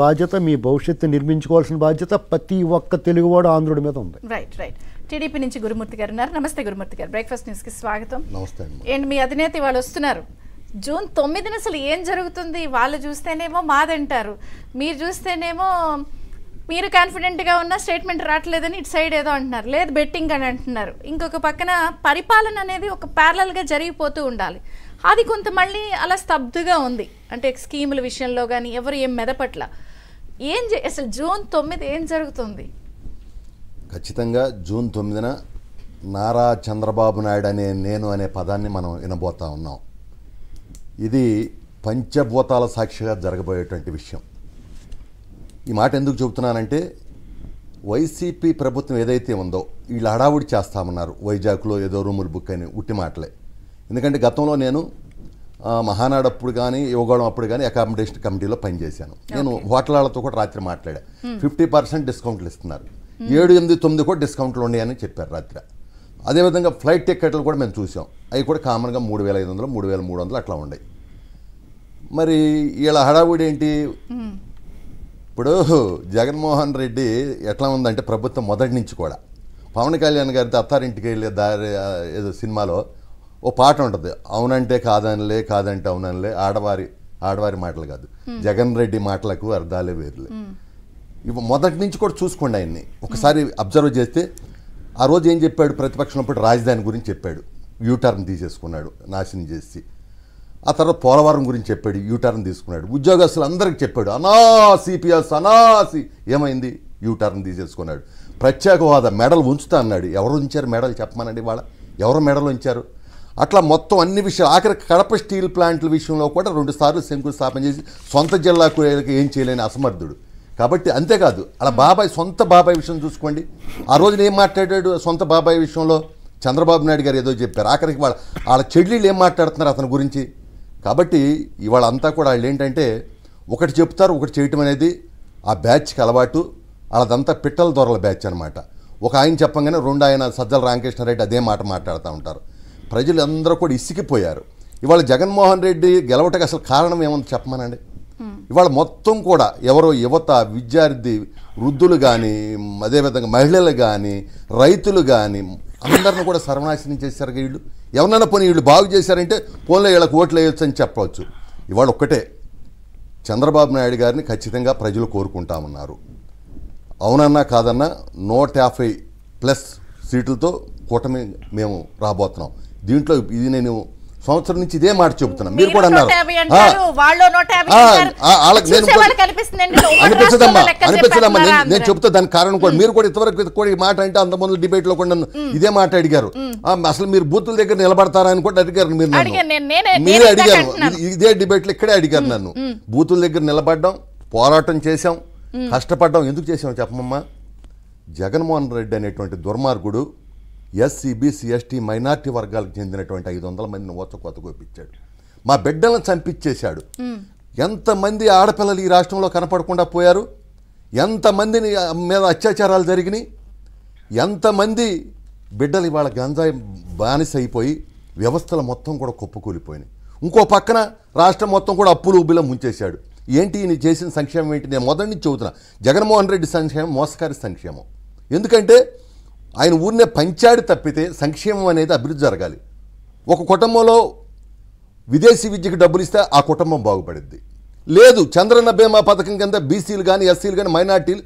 బాధ్యత మీ భవిష్యత్తు నిర్మించుకోవాల్సిన బాధ్యత ప్రతి ఒక్క తెలుగువాడు ఆంధ్రుడి మీద ఉంది. రైట్ రైట్ టీడీపీ నుంచి గురుమూర్తి గారు ఉన్నారు. నమస్తే గురుమూర్తి గారు. బ్రేక్ఫాస్ట్ న్యూస్కి స్వాగతం. నమస్తే అండి. మీ అధినేత వాళ్ళు వస్తున్నారు? జూన్ తొమ్మిదిన అసలు ఏం జరుగుతుంది? వాళ్ళు చూస్తేనేమో మాదంటారు. మీరు చూస్తేనేమో మీరు కాన్ఫిడెంట్గా ఉన్న స్టేట్మెంట్ రావట్లేదని ఇటు సైడ్ ఏదో అంటున్నారు. లేదు బెట్టింగ్ అని అంటున్నారు. ఇంకొక పక్కన పరిపాలన అనేది ఒక ప్యారలల్గా జరిగిపోతూ ఉండాలి. అది కొంత మళ్ళీ అలా స్తబ్దుగా ఉంది. అంటే స్కీముల విషయంలో కానీ ఎవరు ఏం మెదపట్ల. ఏం అసలు జూన్ తొమ్మిది ఏం జరుగుతుంది? ఖచ్చితంగా జూన్ తొమ్మిదిన నారా చంద్రబాబు నాయుడు అనే నేను అనే పదాన్ని మనం వినబోతా ఉన్నాం. ఇది పంచభూతాల సాక్షిగా జరగబోయేటువంటి విషయం. ఈ మాట ఎందుకు చెబుతున్నానంటే వైసీపీ ప్రభుత్వం ఏదైతే ఉందో వీళ్ళు హడావుడి చేస్తామన్నారు వైజాగ్లో ఏదో రూములు బుక్ అని ఉట్టి మాటలే. ఎందుకంటే గతంలో నేను మహానాడు అప్పుడు కానీ యువగోళం అప్పుడు కానీ అకామిడేషన్ కమిటీలో పనిచేశాను. నేను హోటల్ వాళ్ళతో కూడా రాత్రి మాట్లాడా. ఫిఫ్టీ పర్సెంట్ డిస్కౌంట్లు ఇస్తున్నారు. ఏడు ఎనిమిది తొమ్మిది కూడా డిస్కౌంట్లు ఉన్నాయని చెప్పారు రాత్రి. అదేవిధంగా ఫ్లైట్ టికెట్లు కూడా మేము చూసాం. అవి కూడా కామన్గా మూడు వేల ఐదు వందలు మూడు వేల మూడు వందలు అట్లా ఉన్నాయి మరి వీళ్ళ హడావుడి ఏంటి? ఇప్పుడు జగన్మోహన్ రెడ్డి ఎట్లా ఉందంటే ప్రభుత్వం మొదటి నుంచి కూడా. పవన్ కళ్యాణ్ గారితో అత్తారింటికి వెళ్ళే దారి ఏదో సినిమాలో ఓ పాట ఉంటుంది. అవునంటే కాదనిలే కాదంటే అవుననిలే. ఆడవారి ఆడవారి మాటలు కాదు. జగన్ రెడ్డి మాటలకు అర్థాలే వేరులే. ఇవి మొదటి నుంచి కూడా చూసుకోండి ఆయన్ని. ఒకసారి అబ్జర్వ్ చేస్తే ఆ రోజు ఏం చెప్పాడు ప్రతిపక్షంలో రాజధాని గురించి చెప్పాడు. యూటర్న్ తీసేసుకున్నాడు నాశనం చేసి. ఆ తర్వాత పోలవరం గురించి చెప్పాడు యూటర్న్ తీసుకున్నాడు. ఉద్యోగస్తులు అందరికి చెప్పాడు అనా సిపిఎస్ అనాసి. ఏమైంది? యూటర్న్ తీసేసుకున్నాడు. ప్రత్యేక హోదా మెడల్ ఉంచుతా అన్నాడు. ఎవరు ఉంచారు మెడల్ చెప్పమనండి వాళ్ళ ఎవరు మెడల్ ఉంచారు? అట్లా మొత్తం అన్ని విషయాలు ఆఖరి కడప స్టీల్ ప్లాంట్ల విషయంలో కూడా రెండు సార్లు శంకుస్థాపన చేసి సొంత జిల్లాకు ఏం చేయలేని అసమర్థుడు. కాబట్టి అంతేకాదు అలా బాబాయ్ సొంత బాబాయ్ విషయం చూసుకోండి. ఆ రోజున ఏం మాట్లాడాడు సొంత బాబాయ్ విషయంలో? చంద్రబాబు నాయుడు గారు ఏదో చెప్పారు. ఆఖరికి వాళ్ళ వాళ్ళ చెడ్లీలు ఏం మాట్లాడుతున్నారు అతని గురించి? కాబట్టి ఇవాళ అంతా కూడా వాళ్ళు ఏంటంటే ఒకటి చెప్తారు ఒకటి చేయటం అనేది ఆ బ్యాచ్కి అలవాటు. వాళ్ళదంతా పిట్టల దొరల బ్యాచ్ అనమాట ఒక ఆయన చెప్పంగానే రెండు ఆయన సజ్జల రామకృష్ణారెడ్డి అదే మాట మాట్లాడుతూ ఉంటారు. ప్రజలు అందరూ కూడా ఇసికిపోయారు ఇవాళ జగన్మోహన్ రెడ్డి గెలవటకు అసలు కారణం ఏముంది చెప్పమనండి? ఇవాళ మొత్తం కూడా ఎవరో యువత విద్యార్థి వృద్ధులు కానీ అదేవిధంగా మహిళలు కానీ రైతులు కానీ అందరిని కూడా సర్వనాశనం చేశారు వీళ్ళు. ఎవరన్నా పోనీ వీళ్ళు బాగు చేశారంటే పోన్లో వీళ్ళకి ఓట్లు వేయొచ్చు అని చెప్పవచ్చు. ఇవాళ ఒక్కటే చంద్రబాబు నాయుడు గారిని ఖచ్చితంగా ప్రజలు కోరుకుంటామన్నారు. అవునన్నా కాదన్నా నూట యాభై ప్లస్ సీట్లతో కూటమి మేము రాబోతున్నాం. దీంట్లో ఇది నేను సంవత్సరం నుంచి ఇదే మాట చెబుతున్నాను మీరు కూడా అన్నారు. అనిపించదమ్మా అనిపించదమ్మా. నేను? చెప్తా దానికి కారణం కూడా మీరు కూడా ఇంతవరకు కూడా ఈ మాట అంటే అంత ముందు డిబేట్లో కూడా నన్ను ఇదే మాట అడిగారు. అసలు మీరు బూతుల దగ్గర నిలబడతారా అని కూడా అడిగారు మీరు మీరే అడిగారు. ఇదే డిబేట్లో ఇక్కడే అడిగారు నన్ను. బూతుల దగ్గర నిలబడ్డాం పోరాటం చేశాం కష్టపడ్డాం ఎందుకు చేసాం చెప్పమమ్మా జగన్మోహన్ రెడ్డి అనేటువంటి దుర్మార్గుడు ఎస్సీ బీసీ ఎస్టీ మైనార్టీ వర్గాలకు చెందినటువంటి ఐదు వందల మందిని ఓచ కొత్త కోపించాడు మా బిడ్డలను చంపించేశాడు ఎంతమంది ఆడపిల్లలు ఈ రాష్ట్రంలో కనపడకుండా పోయారు? ఎంతమందిని మీద అత్యాచారాలు జరిగినాయి? ఎంతమంది బిడ్డలు ఇవాళ గంజాయి బానిస అయిపోయి వ్యవస్థలు మొత్తం కూడా కుప్పకూలిపోయినాయి? ఇంకో పక్కన రాష్ట్రం మొత్తం కూడా అప్పులు ఉబ్బిలో ముంచేశాడు. ఏంటి ఈయన చేసిన సంక్షేమం ఏంటి? నేను మొదటి నుంచి చెబుతున్నా. జగన్మోహన్ రెడ్డి సంక్షేమం మోసకారి సంక్షేమం. ఎందుకంటే ఆయన ఊరినే పంచాడి తప్పితే సంక్షేమం అనేది అభివృద్ధి జరగాలి. ఒక కుటుంబంలో విదేశీ విద్యకు డబ్బులు ఇస్తే ఆ కుటుంబం బాగుపడుద్ది. లేదు చంద్రన్న బీమా పథకం కింద బీసీలు కానీ ఎస్సీలు కానీ మైనార్టీలు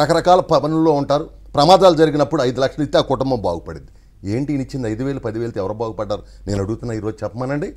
రకరకాల పనుల్లో ఉంటారు. ప్రమాదాలు జరిగినప్పుడు ఐదు లక్షలు ఇస్తే ఆ కుటుంబం బాగుపడింది ఏంటి ఇచ్చింది ఐదు వేలు పదివేలతో ఎవరు బాగుపడ్డారు? నేను అడుగుతున్నా ఈరోజు చెప్పమనండి.